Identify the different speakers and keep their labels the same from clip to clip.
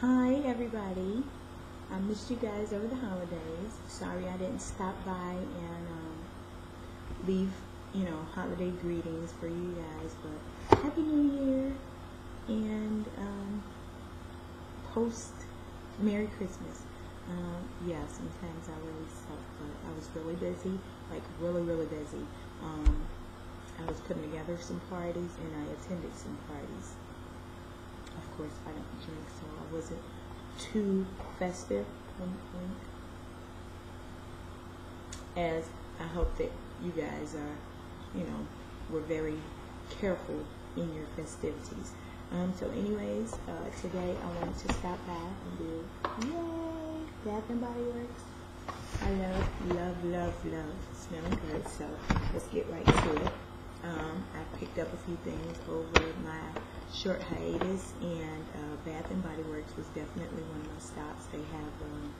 Speaker 1: Hi, everybody. I missed you guys over the holidays. Sorry I didn't stop by and um, leave, you know, holiday greetings for you guys. But Happy New Year and um, post Merry Christmas. Um, yeah, sometimes I really suck, but I was really busy, like really, really busy. Um, I was putting together some parties and I attended some parties. Of course, I don't drink, so I wasn't too festive. As I hope that you guys are, you know, were very careful in your festivities. Um, so anyways, uh, today I wanted to stop by and do, yay, Bath and Body Works. I love, love, love, love smelling good, so let's get right to it. Um, I picked up a few things over my short hiatus, and uh, Bath and Body Works was definitely one of my stops. They have um,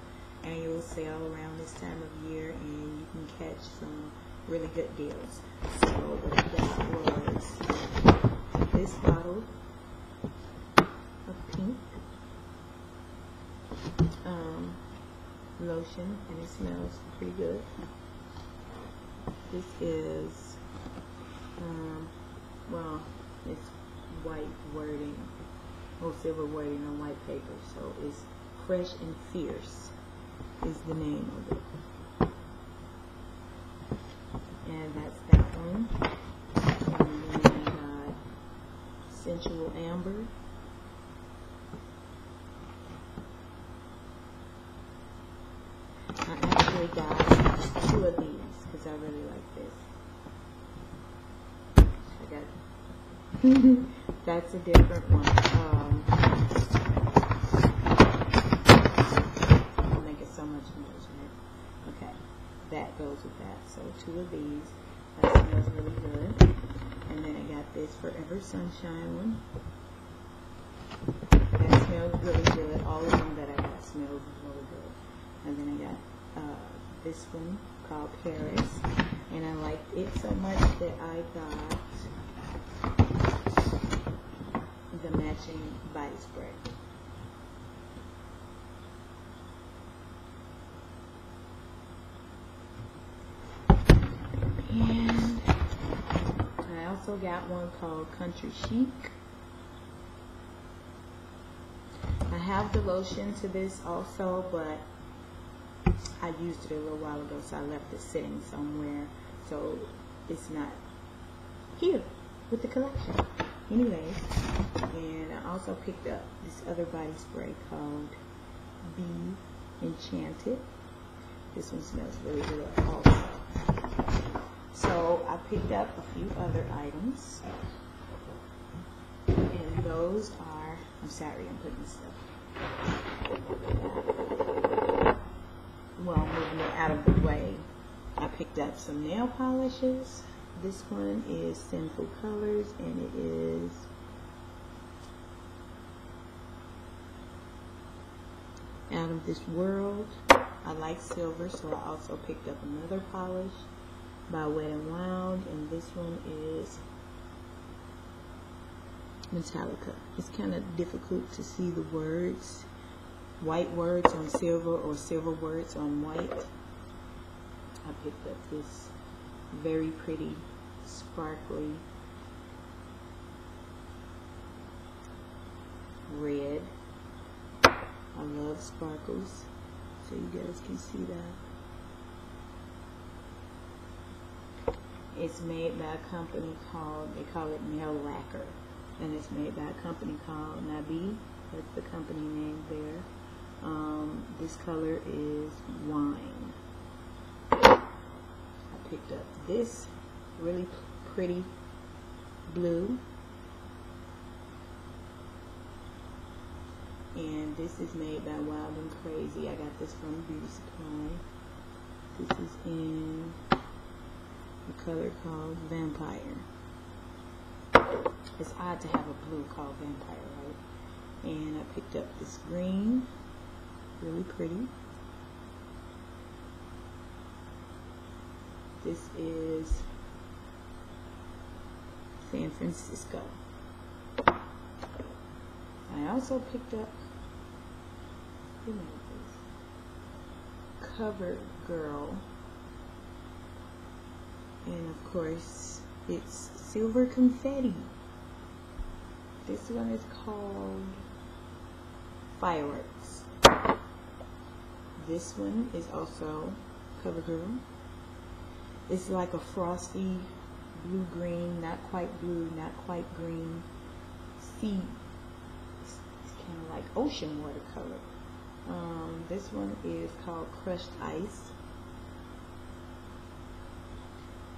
Speaker 1: annual sale around this time of year, and you can catch some really good deals. So what I got was this bottle of pink um, lotion, and it smells pretty good. This is, um, well, it's white wording, or silver wording on white paper. So it's Fresh and Fierce is the name of it. And that's that one. And then got Sensual Amber. I actually got two of these because I really like this. I got that's a different one. Um, I'll make it so much. Okay, that goes with that. So two of these. That smells really good. And then I got this Forever Sunshine one. That smells really good. All of them that I got smells really good. And then I got uh, this one called Paris. And I liked it so much that I got the matching body spray. And I also got one called Country Chic. I have the lotion to this also, but I used it a little while ago, so I left it sitting somewhere. So it's not here with the collection. Anyways, and I also picked up this other body spray called Be Enchanted. This one smells really good also. So I picked up a few other items. And those are, I'm sorry, I'm putting stuff. Well, moving it out of the way. I picked up some nail polishes. This one is Sinful Colors, and it is Out of This World. I like silver, so I also picked up another polish by Wet n Wild, and this one is Metallica. It's kind of difficult to see the words, white words on silver or silver words on white. I picked up this very pretty, sparkly red. I love sparkles, so you guys can see that. It's made by a company called, they call it Nail Lacquer, and it's made by a company called Nabi. That's the company name there. Um, this color is wine. Picked up this really pretty blue. And this is made by Wild and Crazy. I got this from Beauty Supply. This is in a color called Vampire. It's odd to have a blue called Vampire, right? And I picked up this green. Really pretty. This is San Francisco. I also picked up who made this? Cover Girl. And of course, it's Silver Confetti. This one is called Fireworks. This one is also Cover Girl. It's like a frosty blue green, not quite blue, not quite green sea. It's, it's kind of like ocean watercolor. Um, this one is called Crushed Ice.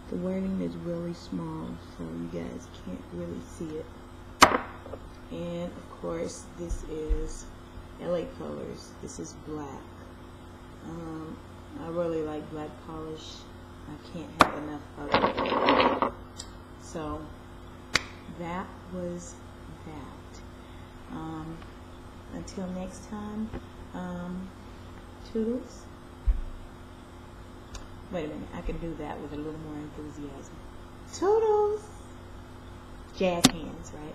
Speaker 1: The wording is really small, so you guys can't really see it. And of course, this is LA Colors. This is black. Um, I really like black polish. I can't have enough of it. So that was that. Um, until next time, um, toodles. Wait a minute, I can do that with a little more enthusiasm. Toodles! Jazz hands, right?